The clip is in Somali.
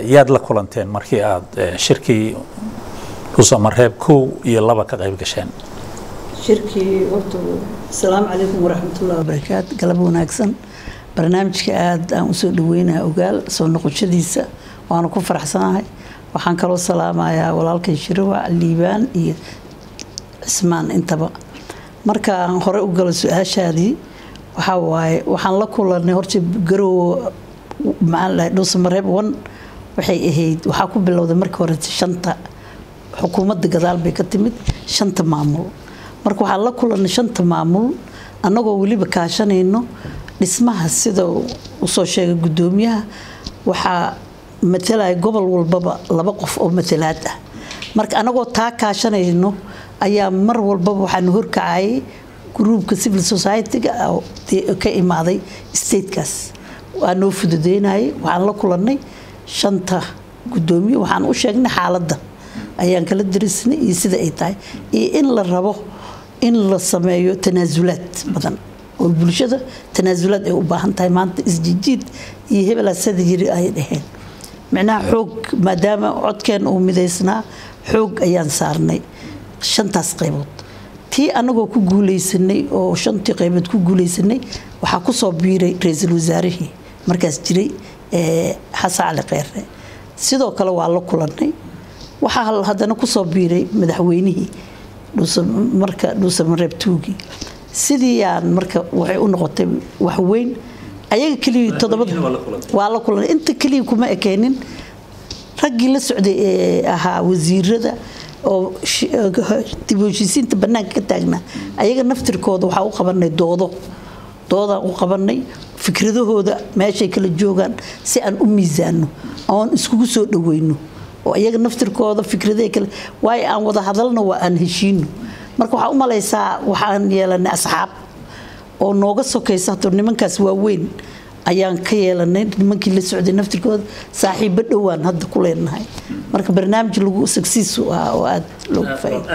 yaad la kulanteen markii aada shirkii dhuusamareeb kow iyo laba ka qayb gasheen? Shirkii horta asalaamu calaykum waraxmatullahi wabarakaatu. Galab wanaagsan. Barnaamijka aada aan u soo dhaweynaha ogaal soo noqoshadiisa waana ku faraxsanahay. Waxaan kaloo salaamayaa walaalkay shirawac liibaan iyo cismaan intaba. Markaan hore u galo su'aashaadii waxaa waaye waxaan la kulanay horta garow maxaan lahay dhuusamareeb one waxay ahayd waxaa ku bilowday markii hore shanta xukuumadda gadaal bay ka timid shanta maamul. Marka waxaan la kulanay shanta maamul annagoo weliba kaashanayno dhismaha sida u soo sheegay guddoomiyaha waxaa matalaya gobol walbaba laba qof oo matalaad ah. Marka annagoo taa kaashanayno ayaa mar walbaba waxaanu horkacayay gruubka civil society-ga ka imaaday statekaas. Waa noo fududeynayay waxaan la kulanay shanta guddoomiye waxaan u sheegnay xaaladda. Ayaan kala darisnay iyo sida ay tahay. Iyo in la rabo in la sameeyo tanaasulaad badan. Oo bulshada tanaasulaad ay u baahan tahay. Maanta isjijiid iyo hebelaa sada yiri ay dhaheen. Micnaha xoog maadaama codkeen uu midaysnaa xoog ayaan saarnay shantaas qaybood. Tii annagoo ku guuleysanay oo shantii qaybood ku guuleysanay waxaa ku soo biiray ra'iisul wasaarihii markaas jiray xasan cali kheyre sidoo kale waa la kulanay. Waxaa haddana ku soo biiray madaxweynihii marka dhuusamareeb tuugii sidiiyaan marka waxay u noqotay waxweyn ayaga keliya todobada waa la kulanay. Inta keliya kuma ekeenin raggii la socday ee ahaa wasiirada oo dib heshiisiinta bannaanka ka taagnaa ayaga naftirkooda waxaa u qabanay doodo. Doodaan u qabanay fikradahooda meeshay kala joogaan si aan u miisaano oon iskugu soo dhaweyno oo iyaga naftirkooda fikradaha kale waayo aan wada hadalno waa aan heshiino marka waxaa u malaysaa waxaan yeelanay asxaab oo nooga sokaysa hato nimankaas waaweyn ayaan ka yeelanay nimankii la socday naftirkooda saaxiibo dhowaan hadda ku leenahay. Marka barnaamij lagu sagsiis u ah oo aada loogu faa'iido